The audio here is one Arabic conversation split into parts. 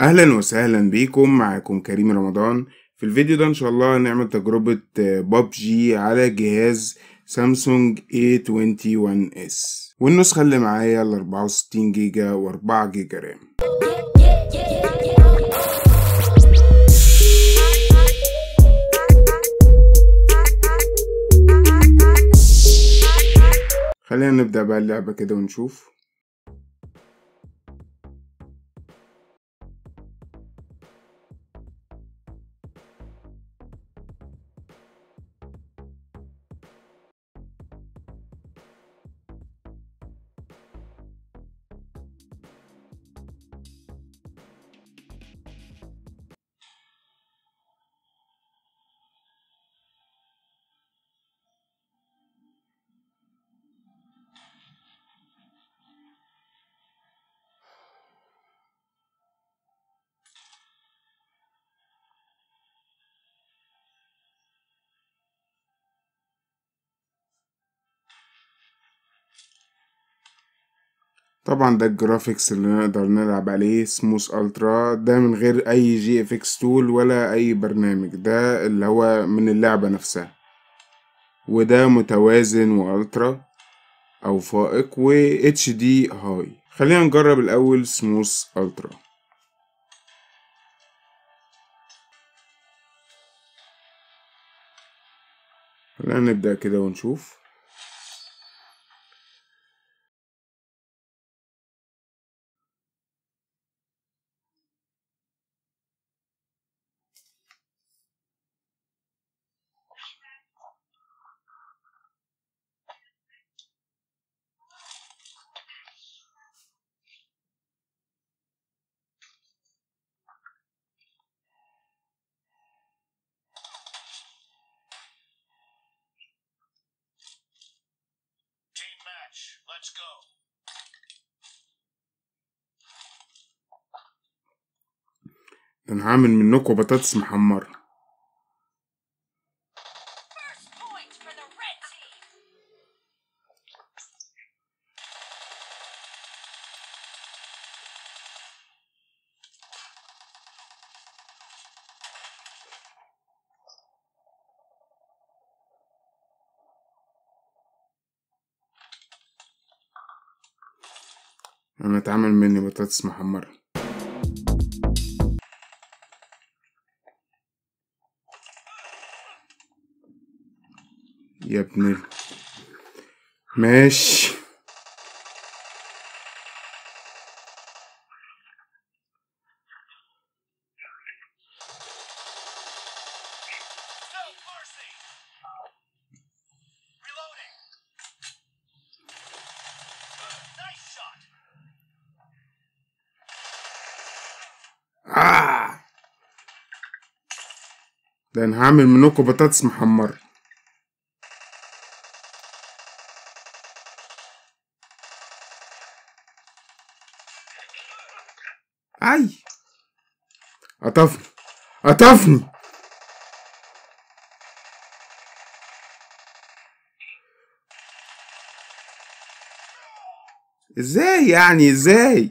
أهلا وسهلا بيكم معاكم كريم رمضان. في الفيديو ده إن شاء الله هنعمل تجربة بابجي على جهاز سامسونج A21s والنسخة اللي معايا ال 64 جيجا و 4 جيجا رام. خلينا نبدأ بقى اللعبة كده ونشوف. طبعا ده ال graphics اللي نقدر نلعب عليه smooth ultra. ده من غير أي GFX tool ولا أي برنامج. ده اللي هو من اللعبة نفسها. وده متوازن و ultra أو فائق و اتش دي هاي خلينا نجرب الأول smooth ultra. خلينا نبدأ كده ونشوف. Let's go. أنا هعمل منكم بطاطس محمرة أنا اتعمل مني بطاطس محمرة. يا ابن ال- ماشي. أنا هعمل منكم بطاطس محمرة. أي! قطفني! قطفني! إزاي يعني؟ إزاي؟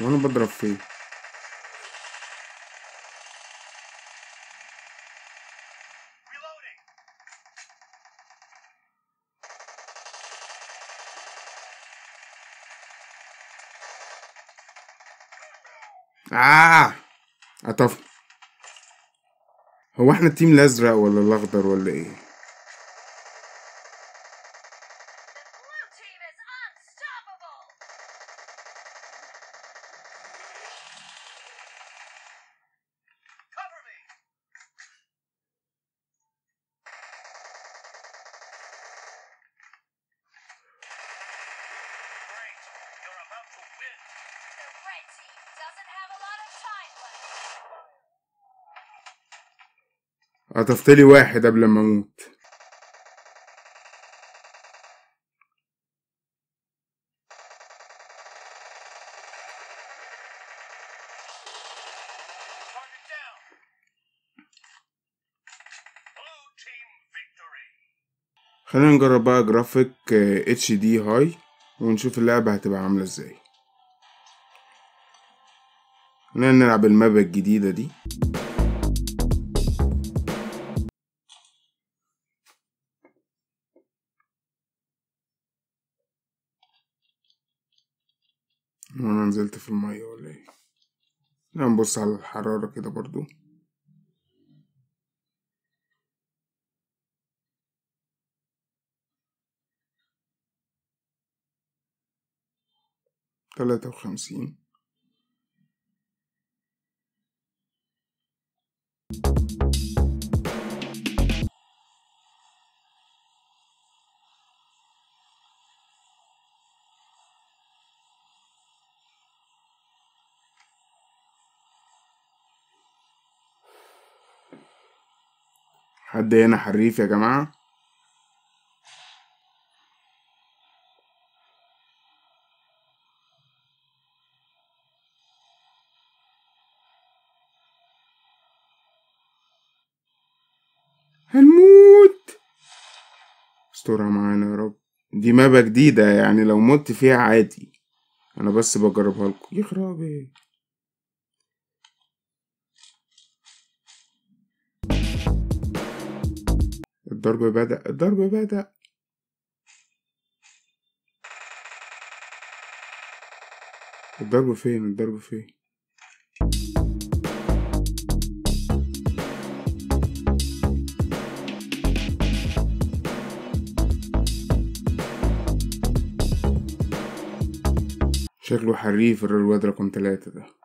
وأنا بضرب فيه. آه قطفني هو إحنا التيم الأزرق ولا الأخضر ولا إيه؟ قطفتلي واحد قبل ما أموت. خلينا نجرب بقى graphic HD high ونشوف اللعبة هتبقى عاملة إزاي خلينا نلعب المابا الجديدة دي وأنا نزلت في المية ولا إيه؟ نبص على الحرارة كده برضو. تلاتة وخمسين. حد هنا حريف يا جماعة؟ هنموت! استرها معانا يا رب. دي مابا جديدة يعني لو مت فيها عادي. أنا بس بجربها لكم. يخرب إيه الضرب بدأ الضرب بدأ. الضرب فين؟ الضرب فين؟ شكله حريف الواد رقم تلاتة ده.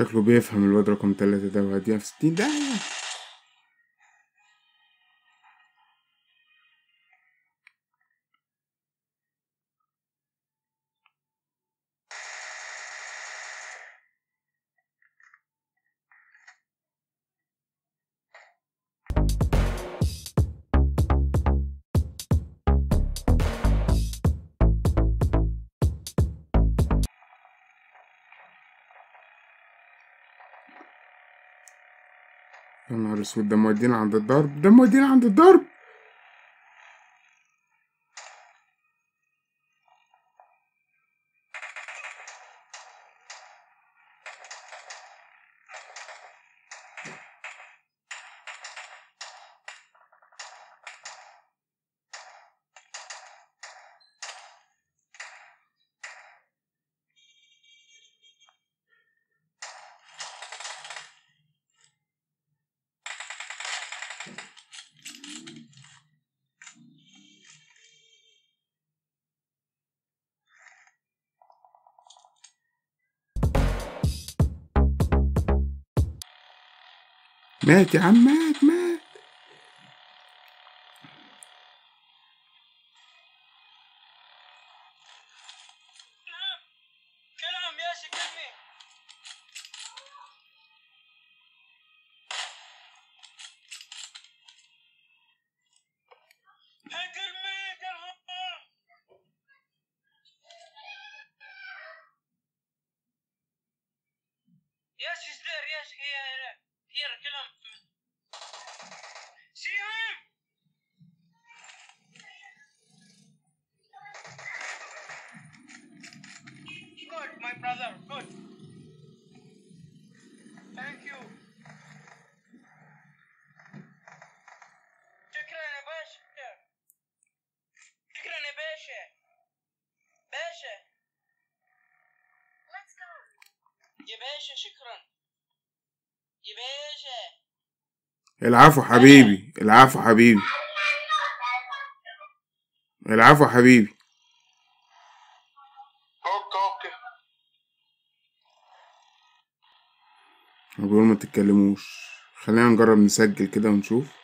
شكله بيفهم الواد رقم تلاتة ده وهديها في ستين داهية يا نهار أسود ده مودينا عند الضرب ده مودينا عند الضرب! مات يا عم باشا شكرا. يا باشا. العفو حبيبي العفو حبيبي العفو حبيبي okay okay. بيقول ما تتكلموش خلينا نجرب نسجل كده ونشوف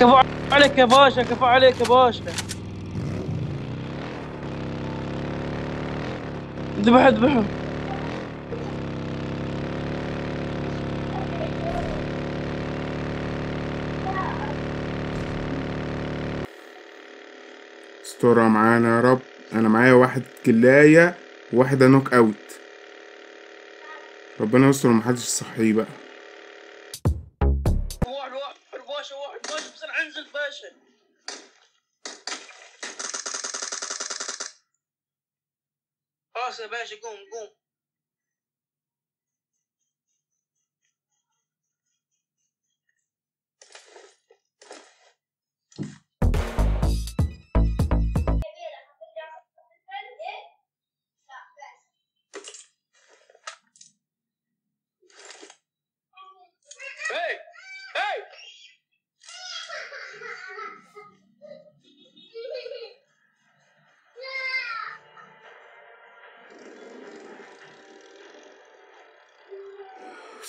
كفو عليك يا باشا كفو عليك يا باشا. ذبح ذبحه استرها معانا يا رب. أنا معايا واحد كلاية وواحدة نوك اوت ربنا يستر ومحدش يصحيه بقى. خلاص يا باشا قوم قوم Hey!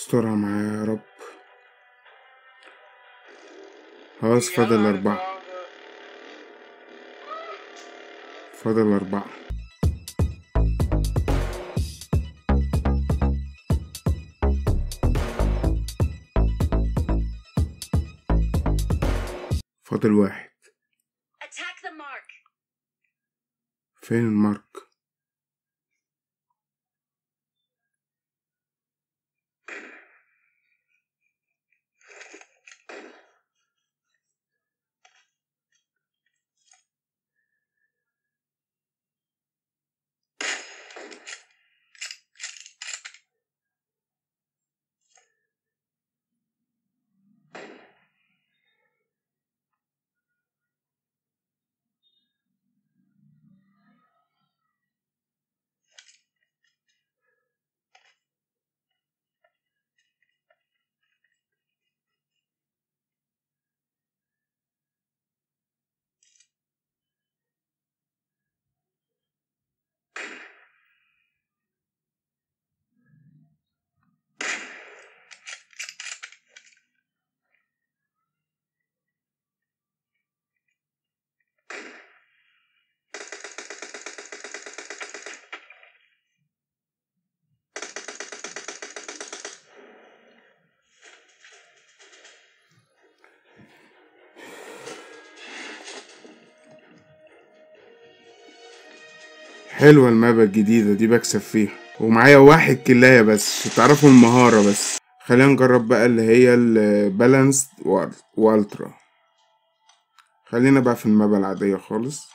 استرها معايا يا رب. خلاص فاضل أربعة. فاضل أربعة. فاضل واحد. فين المارك؟ حلوة المابا الجديدة دي بكسب فيها. ومعايا واحد كلاية بس تعرفوا المهارة بس. خلينا نجرب بقى اللي هي ال balance و ultra خلينا بقى في المابا العادية خالص.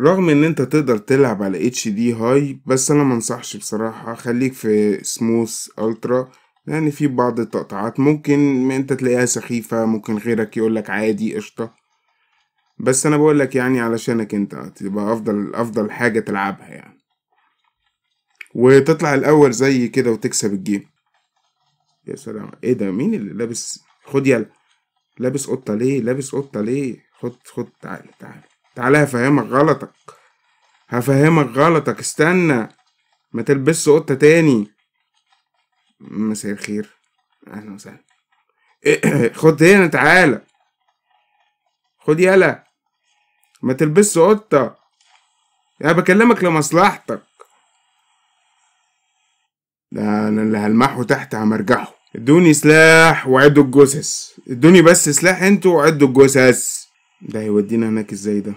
رغم إن أنت تقدر تلعب على اتش دي هاي بس أنا منصحش بصراحة. خليك في smooth ultra يعني في بعض التقطعات ممكن أنت تلاقيها سخيفة ممكن غيرك يقولك عادي قشطة. بس أنا بقولك يعني علشانك أنت تبقى أفضل أفضل حاجة تلعبها يعني. وتطلع الأول زي كده وتكسب الجيم. يا سلام! إيه ده؟ مين اللي لابس؟ خد يلا. لابس قطة ليه؟ لابس قطة ليه؟ خد خد تعالى تعالى تعالى هفهمك غلطك. هفهمك غلطك. استنى. ما تلبسش قطة تاني. مساء الخير. أهلا وسهلا. إيه، خد هنا تعالى خد يلا. ما تلبسش قطة أنا بكلمك لمصلحتك. ده أنا اللي هلمحه تحت همرجحه. ادوني سلاح وعدوا الجثث. ادوني بس سلاح أنتوا وعدوا الجثث. ده هيودينا هناك إزاي ده؟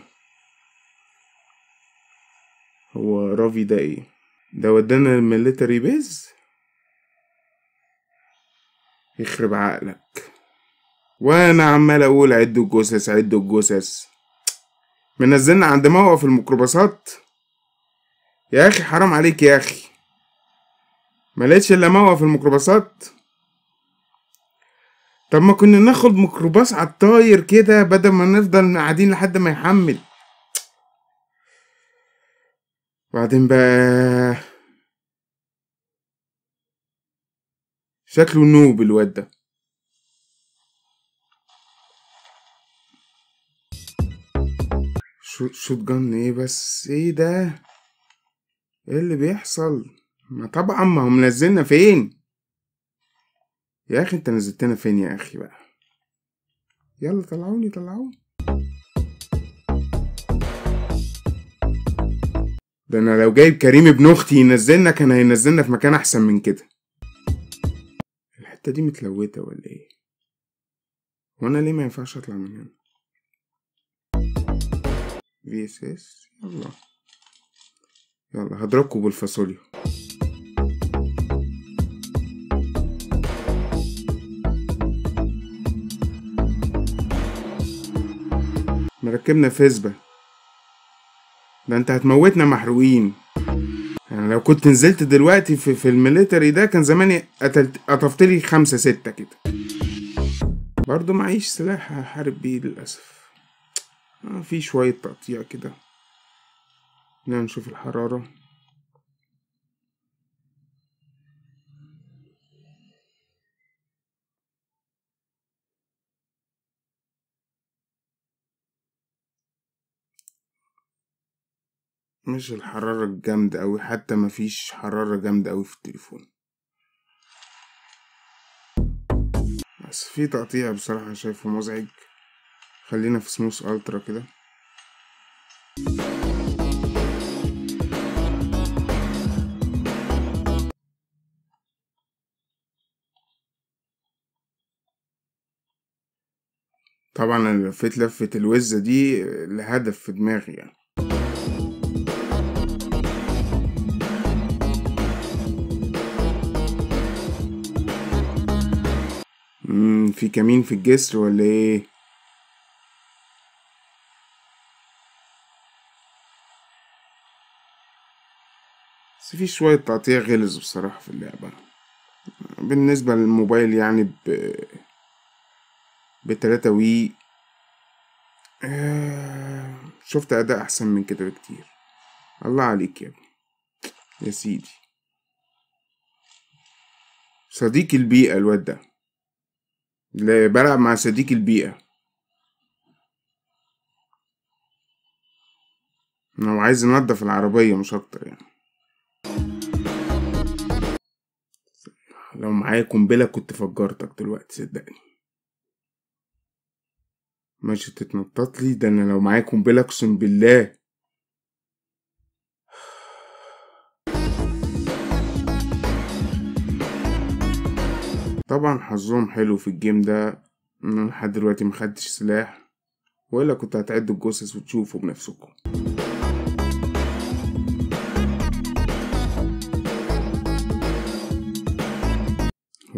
هو رافي ده إيه؟ ده ودانا ال military base؟ يخرب عقلك. وأنا عمال أقول عدوا الجثث عدوا الجثث. منزلنا عند موقف الميكروباصات؟ يا أخي حرام عليك يا أخي. ما لقيتش إلا موقف الميكروباصات؟ طب ما كنا ناخد ميكروباص على الطاير كده بدل ما نفضل قاعدين لحد ما يحمل. بعدين بقى شكله نوب الواد ده. شوت جن إيه بس إيه ده؟ إيه اللي بيحصل؟ ما طبعا ما هم منزلنا فين؟ يا أخي أنت نزلتنا فين يا أخي بقى؟ يلا طلعوني طلعوني. ده أنا لو جايب كريم ابن أختي ينزلنا كان هينزلنا في مكان أحسن من كده. الحتة دي متلوتة ولا إيه؟ وأنا ليه ما ينفعش أطلع من هنا؟ VSS. يلا. يلا هضربكوا بالفاصوليا. مركبنا فيسبا. ده انت هتموتنا محروقين. يعني لو كنت نزلت دلوقتي في, في الميليتري ده كان زماني قتلت قطفت لي خمسة ستة كده. برضه معيش سلاح هحارب بيه للأسف. في شوية تقطيع كده. خلينا نشوف الحرارة. مش الحرارة الجامدة أوي حتى مفيش حرارة جامدة أوي في التليفون. بس في تقطيع بصراحة شايفه مزعج. خلينا في سموث ألترا كده. طبعا أنا لفيت لفة الوزة دي لهدف في دماغي يعني. في كمين في الجسر ولا إيه؟ بس في شوية تقطيع غلظ بصراحة في اللعبة. بالنسبة للموبايل يعني ب بتلاتة وي آه، شفت أداء أحسن من كده بكتير. الله عليك يا ابني. يا سيدي. صديق البيئة الواد ده. بلعب مع صديق البيئة. لو عايز ننضف العربية مش أكتر يعني. لو معايا قنبلة كنت فجرتك دلوقتي صدقني. ماشي تتنطط لي؟ ده أنا لو معايا قنبلة أقسم بالله. طبعا حظهم حلو في الجيم ده إن لحد دلوقتي مخدتش سلاح ولا كنت هتعدوا الجثث وتشوفوا بنفسكم.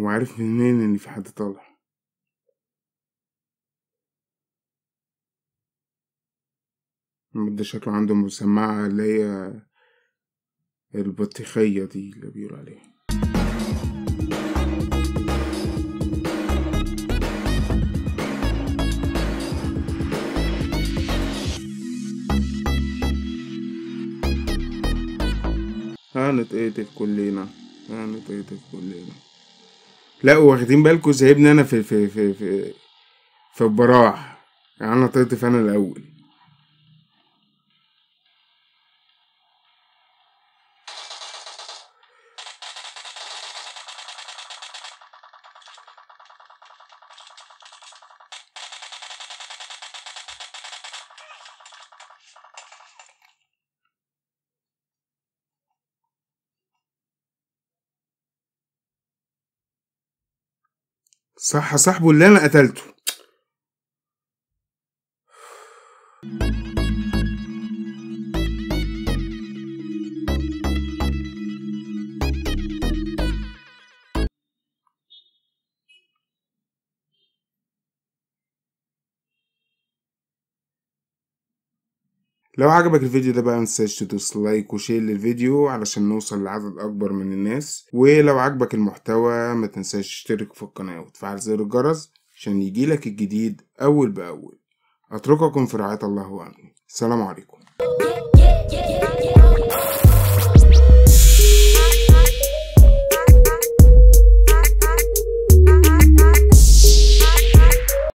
هو عارف منين إن في حد طالع. ده شكله عنده مسمعة اللي هي البطيخية دي اللي بيقولوا عليها. هنتقتل كلنا هنتقتل كلنا. لا واخدين بالكوا سايبني أنا في في في في في البراح يعني أنا طلعت أنا الأول. صح صاحبه اللي أنا قتلته. لو عجبك الفيديو ده بقى متنساش تدوس like و share للفيديو علشان نوصل لعدد أكبر من الناس. ولو عجبك المحتوى ما تنساش تشترك في القناة وتفعل زر الجرس عشان يجيلك الجديد أول بأول. أترككم في رعاية الله وأمنه. السلام عليكم.